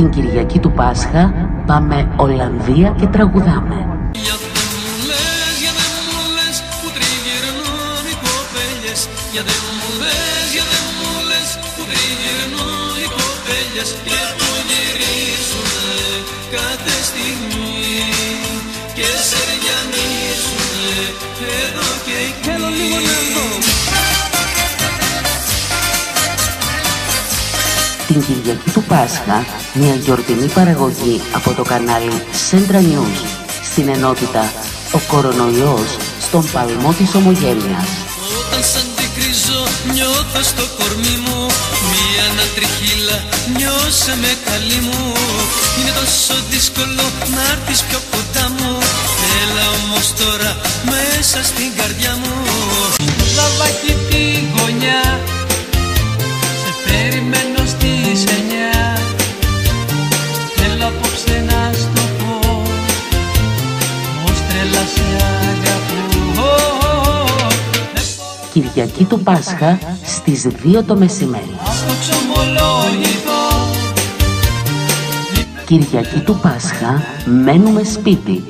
Την Κυριακή του Πάσχα πάμε Ολλανδία και τραγουδάμε. Για δεν μου λες, Την Κυριακή του Πάσχα, μια γιορτινή παραγωγή από το κανάλι Central News. Στην ενότητα «Ο κορονοϊός στον παλμό της ομογένειας». Όταν σαν την κρίζο νιώθω στο κορμί μου Μια ανατριχίλα νιώσε με καλή μου. Είναι τόσο δύσκολο να έρθεις πιο κοντά μου Έλα όμως τώρα μέσα στην καρδιά μου. Λαβάκι τη γωνιά Σε περιμένω Κυριακή του Πάσχα στις 2 το μεσημέρι. ας το ξομολογηθώ Κυριακή του Πάσχα μένουμε σπίτι